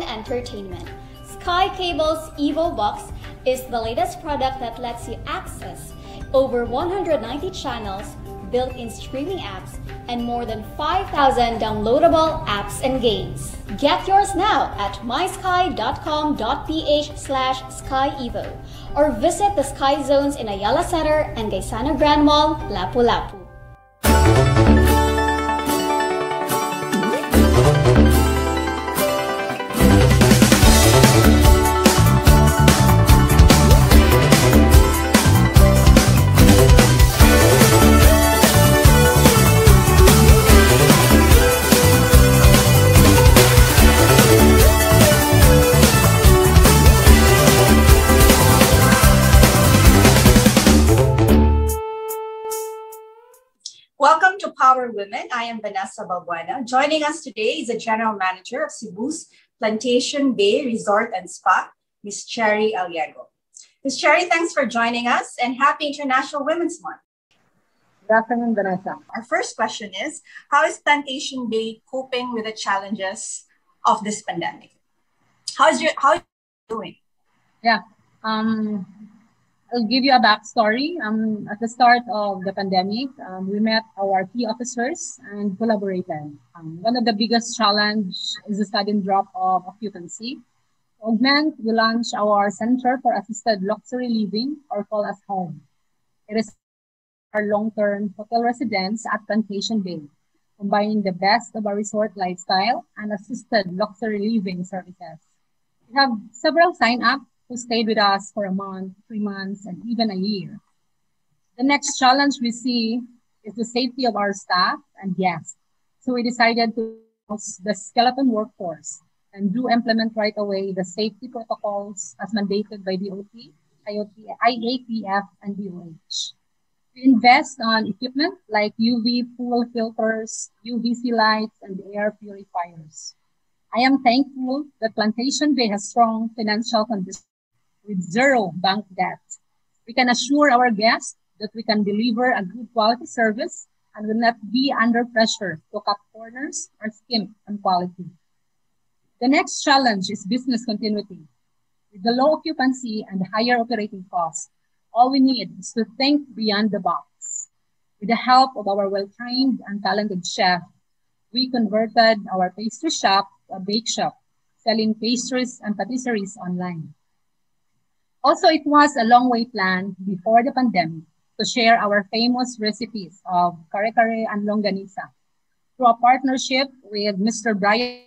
Entertainment. Sky Cable's Evo Box is the latest product that lets you access over 190 channels, built-in streaming apps, and more than 5,000 downloadable apps and games. Get yours now at mysky.com.ph slash skyevo or visit the Sky Zones in Ayala Center and Gaisano Grand Mall, Lapu-Lapu. Welcome to Power Women. I am Vanessa Balbuena. Joining us today is the General Manager of Cebu's Plantation Bay Resort and Spa, Ms. Cherry Allego. Ms. Cherry, thanks for joining us and happy International Women's Month. Good afternoon, Vanessa. Our first question is How is Plantation Bay coping with the challenges of this pandemic? How is your how are you doing? Yeah. Um, I'll give you a backstory. Um, at the start of the pandemic, um, we met our key officers and collaborated. Um, one of the biggest challenge is the sudden drop of occupancy. To augment, we launched our Center for Assisted Luxury Living, or call us home. It is our long-term hotel residence at Plantation Bay, combining the best of our resort lifestyle and assisted luxury living services. We have several sign-ups who stayed with us for a month, three months, and even a year. The next challenge we see is the safety of our staff and guests. So we decided to use the skeleton workforce and do implement right away the safety protocols as mandated by DOT, IoT, IATF, and DOH. We invest on equipment like UV pool filters, UVC lights, and air purifiers. I am thankful that Plantation Bay has strong financial conditions with zero bank debt. We can assure our guests that we can deliver a good quality service and will not be under pressure to cut corners or skimp on quality. The next challenge is business continuity. With the low occupancy and higher operating costs, all we need is to think beyond the box. With the help of our well-trained and talented chef, we converted our pastry shop to a bake shop, selling pastries and patisseries online. Also, it was a long way planned before the pandemic to share our famous recipes of kare-kare and longanisa through a partnership with Mr. Brian,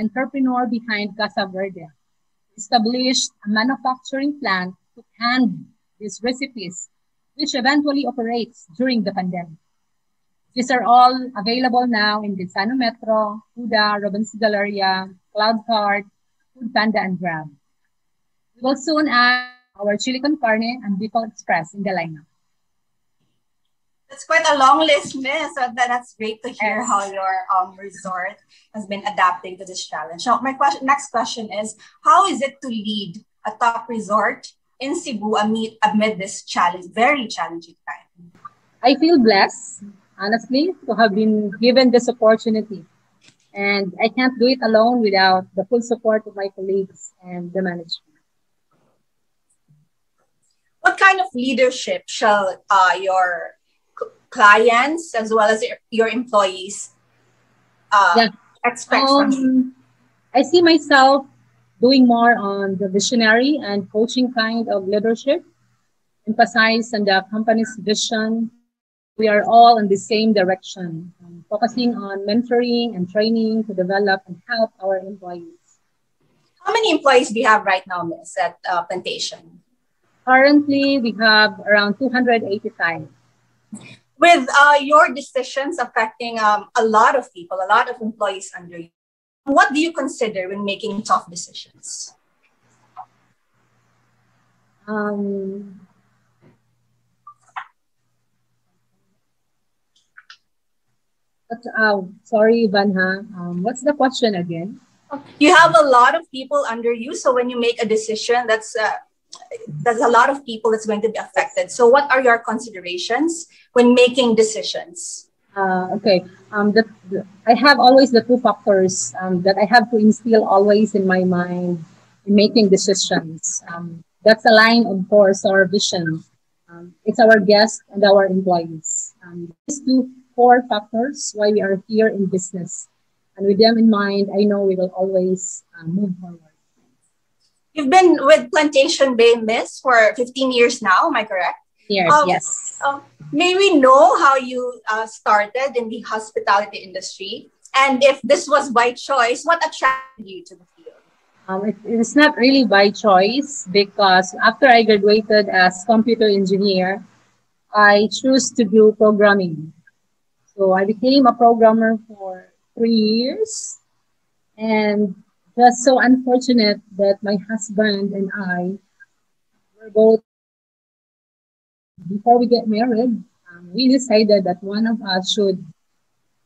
entrepreneur behind Casa Verde. Established a manufacturing plant to hand these recipes, which eventually operates during the pandemic. These are all available now in Gaisano Metro, Huda, Robinson Galleria, Cloudcard, Food Panda, and Grab. We will soon add our chili con carne and Bicol Express in the lineup. That's quite a long list, Miss. So that, that's great to hear how your um, resort has been adapting to this challenge. Now, my question, next question is, how is it to lead a top resort in Cebu amid, amid this challenge, very challenging time? I feel blessed, honestly, to have been given this opportunity. And I can't do it alone without the full support of my colleagues and the management what kind of leadership shall uh, your clients as well as your, employees uh, yeah. expect um, from I see myself doing more on the visionary and coaching kind of leadership, emphasize on the company's vision. We are all in the same direction, um, focusing on mentoring and training to develop and help our employees. How many employees do you have right now, Miss, at uh, Plantation? Currently, we have around 285. With uh, your decisions affecting um, a lot of people, a lot of employees under you, what do you consider when making tough decisions? Um, but, uh, sorry, Vanha. Um, what's the question again? You have a lot of people under you, so when you make a decision, that's uh, there's a lot of people that's going to be affected. So, what are your considerations when making decisions? Uh, okay. Um, the, the, I have always the two factors um, that I have to instill always in my mind in making decisions. Um, that's aligned, of course, our vision. Um, it's our guests and our employees. Um, these two core factors why we are here in business. And with them in mind, I know we will always uh, move forward. You've been with Plantation Bay Miss for 15 years now, am I correct? Years, um, yes. Um, may we know how you uh, started in the hospitality industry? And if this was by choice, what attracted you to the field? Um, it, it's not really by choice because after I graduated as computer engineer, I chose to do programming. So I became a programmer for three years. And just so unfortunate that my husband and I were both, before we get married, um, we decided that one of us should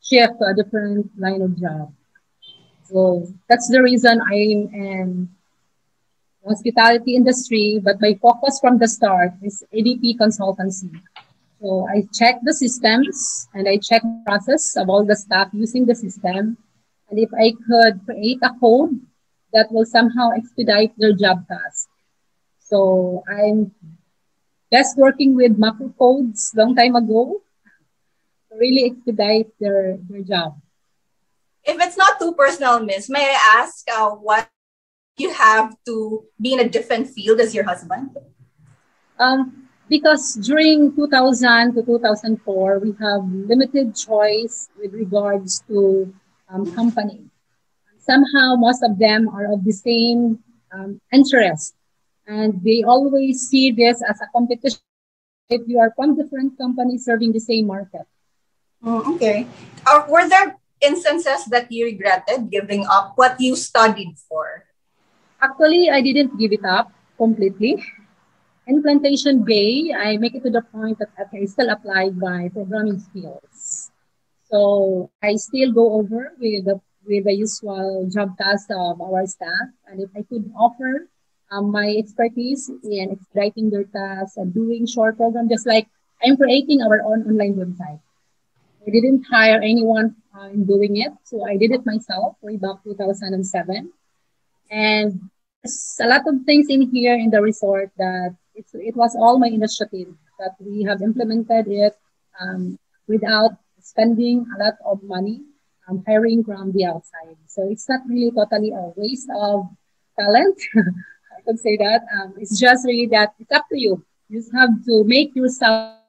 shift to a different line of job. So that's the reason I'm in hospitality industry, but my focus from the start is ADP consultancy. So I check the systems and I check process of all the staff using the system. And if I could create a code that will somehow expedite their job task. So I'm just working with macro codes long time ago to really expedite their, their job. If it's not too personal, Miss, may I ask uh, what you have to be in a different field as your husband? Um, because during 2000 to 2004, we have limited choice with regards to um, company. Somehow, most of them are of the same um, interest, and they always see this as a competition. If you are from different companies serving the same market. Oh, okay. Uh, were there instances that you regretted giving up what you studied for? Actually, I didn't give it up completely. In Plantation Bay, I make it to the point that I still apply my programming skills. So I still go over with the with the usual job tasks of our staff, and if I could offer um, my expertise in expediting their tasks and doing short program, just like I'm creating our own online website. I didn't hire anyone uh, in doing it, so I did it myself way back 2007. And there's a lot of things in here in the resort that it's, it was all my initiative that we have implemented it um, without spending a lot of money um, hiring from the outside. So it's not really totally a waste of talent. I could say that. Um, it's just really that it's up to you. You just have to make yourself.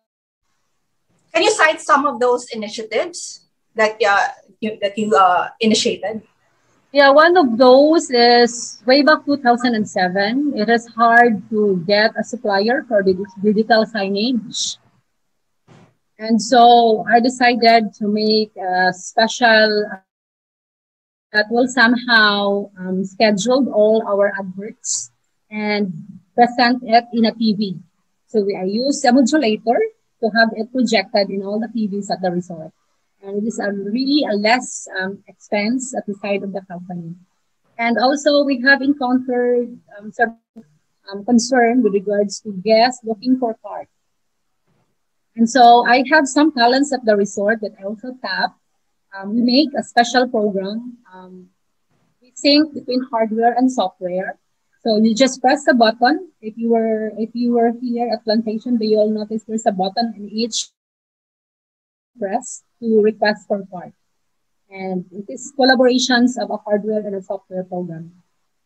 Can you cite some of those initiatives that uh, you, that you uh, initiated? Yeah, one of those is way back 2007. It is hard to get a supplier for the digital signage. And so I decided to make a special that will somehow um, schedule all our adverts and present it in a TV. So we, I used a modulator to have it projected in all the TVs at the resort and it is a really a less um, expense at the side of the company. And also, we have encountered um, some um, concern with regards to guests looking for parts. And so, I have some talents at the resort that I also tap. Um, we make a special program. Um, we sync between hardware and software. So you just press the button. If you were if you were here at Plantation, you'll notice there's a button in each press to request for part. And it is collaborations of a hardware and a software program.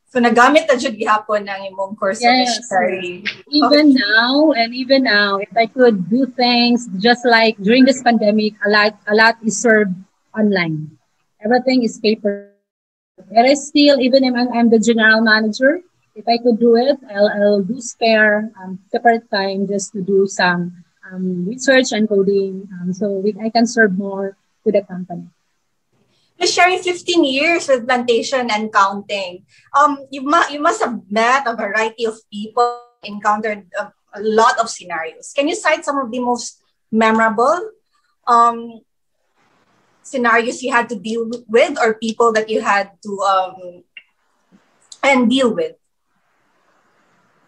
So nagamit na jud gihapon ng imong course yes. of Even okay. now and even now, if I could do things just like during this pandemic, a lot a lot is served online. Everything is paper. It is still even if I'm, I'm the general manager, if I could do it, I'll, I'll do spare um, separate time just to do some um, research and coding um, so we, I can serve more to the company. You're sharing 15 years with plantation and counting. Um, you, mu- you must have met a variety of people, encountered a, a lot of scenarios. Can you cite some of the most memorable um, scenarios you had to deal with or people that you had to um, and deal with?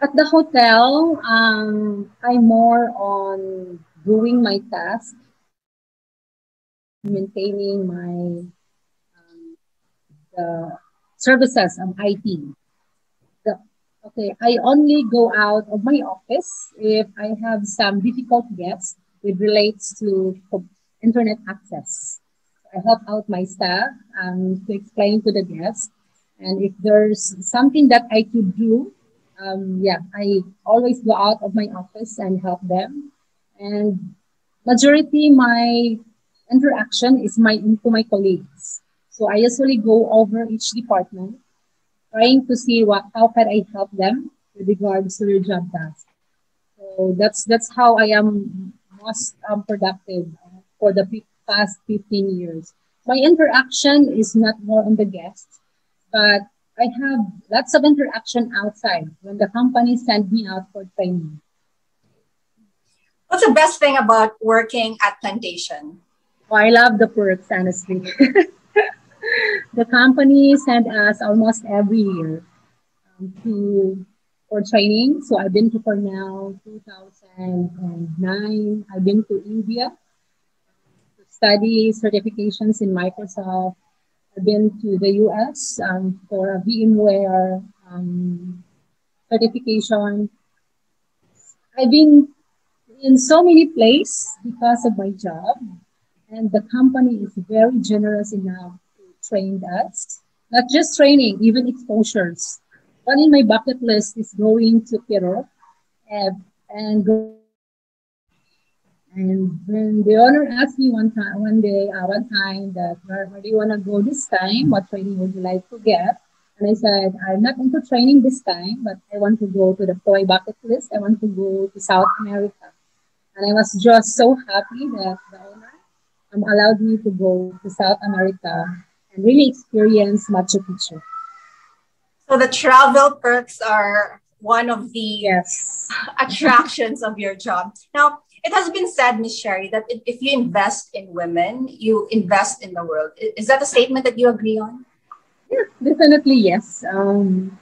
At the hotel, um, I'm more on doing my task maintaining my um, the services of IT. The, okay, I only go out of my office if I have some difficult guests with relates to internet access. I help out my staff um, to explain to the guests. And if there's something that I could do, um, yeah, I always go out of my office and help them. And majority my interaction is my to my colleagues. So I usually go over each department, trying to see what how can I help them with regards to their job task. So that's that's how I am most um, productive for the past 15 years. My interaction is not more on the guests, but I have lots of interaction outside when the company send me out for training. What's the best thing about working at Plantation? Oh, I love the perks, honestly. the company sent us almost every year um, to for training. So I've been to now 2009. I've been to India to study certifications in Microsoft. I've been to the US um, for a VMware um, certification. I've been in so many places because of my job, and the company is very generous enough to train us. Not just training, even exposures. One in my bucket list is going to Peru and, and go and when the owner asked me one time, one day, uh, one time that where, where do you want to go this time? What training would you like to get? And I said, I'm not into training this time, but I want to go to the toy bucket list. I want to go to South America. And I was just so happy that the owner um, allowed me to go to South America really experience Machu Picchu. So the travel perks are one of the yes. attractions of your job. Now, it has been said, Ms. Sherry, that if you invest in women, you invest in the world. Is that a statement that you agree on? Yeah, definitely yes. Um,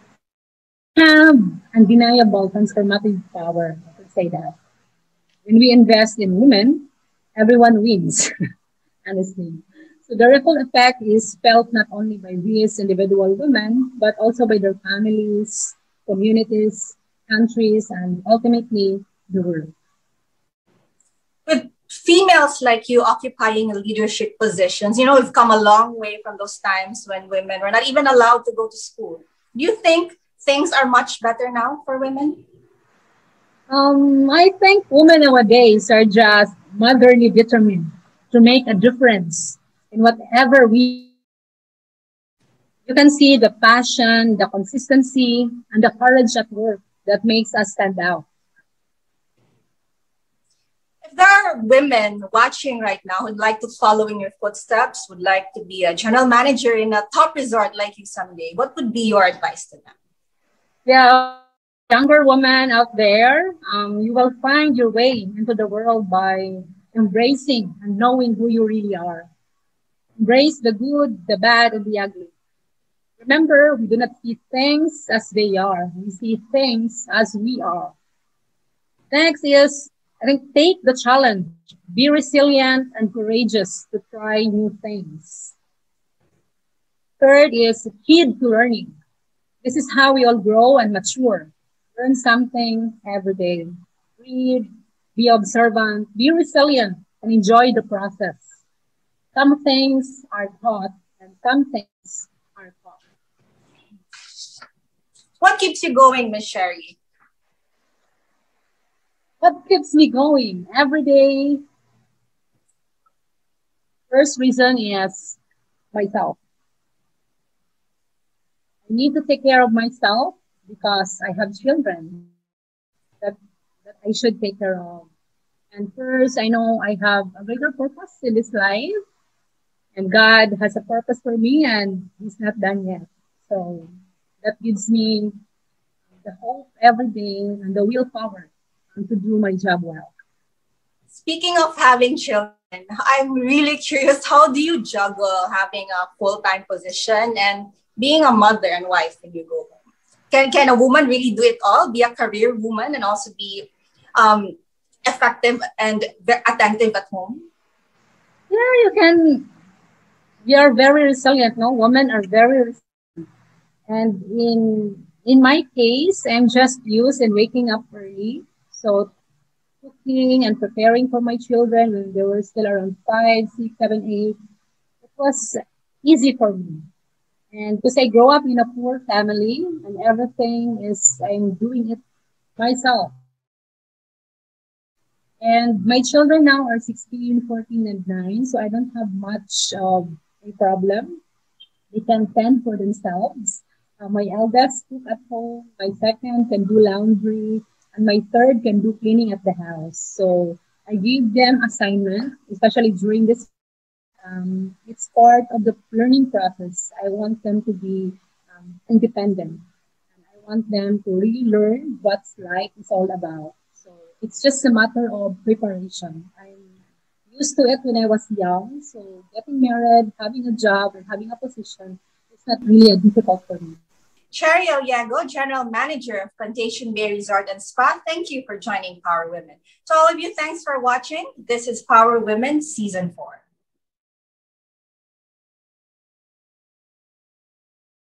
have undeniable transformative power. I could say that. When we invest in women, everyone wins, honestly. So the ripple effect is felt not only by these individual women, but also by their families, communities, countries, and ultimately the world with females like you occupying leadership positions, you know, we've come a long way from those times when women were not even allowed to go to school. Do you think things are much better now for women? Um, I think women nowadays are just motherly determined to make a difference in whatever we. You can see the passion, the consistency, and the courage at work that makes us stand out If there are women watching right now who'd like to follow in your footsteps, would like to be a general manager in a top resort like you someday, what would be your advice to them? Yeah, younger women out there, um, you will find your way into the world by embracing and knowing who you really are. Embrace the good, the bad, and the ugly. Remember, we do not see things as they are. We see things as we are. Next is I think take the challenge, be resilient and courageous to try new things. Third is heed to learning. This is how we all grow and mature. Learn something every day. Read, be observant, be resilient, and enjoy the process. Some things are taught and some things are taught. What keeps you going, Miss Sherry? what keeps me going every day? First reason is myself. I need to take care of myself because I have children that, that I should take care of. And first, I know I have a bigger purpose in this life. And God has a purpose for me and He's not done yet. So that gives me the hope every day and the willpower to do my job well. Speaking of having children, I'm really curious how do you juggle having a full time position and being a mother and wife when you go home? Can, can a woman really do it all, be a career woman, and also be um, effective and attentive at home? Yeah, you can. We are very resilient. No, women are very resilient. And in in my case, I'm just used in waking up early. So cooking and preparing for my children when they were still around five, six, seven, eight. It was easy for me. And because I grow up in a poor family and everything is, I'm doing it myself. And my children now are 16, 14, and 9, so I don't have much of a problem. They can fend for themselves. Uh, my eldest cook at home, my second can do laundry, and my third can do cleaning at the house. So I give them assignment, especially during this. Um, it's part of the learning process. I want them to be um, independent, and I want them to really learn what life is all about. So it's just a matter of preparation. I'm used to it when I was young. So getting married, having a job, and having a position, it's not really a difficult for me. Cherry Allego, General Manager of Plantation Bay Resort and Spa, thank you for joining Power Women. To all of you, thanks for watching. This is Power Women Season 4.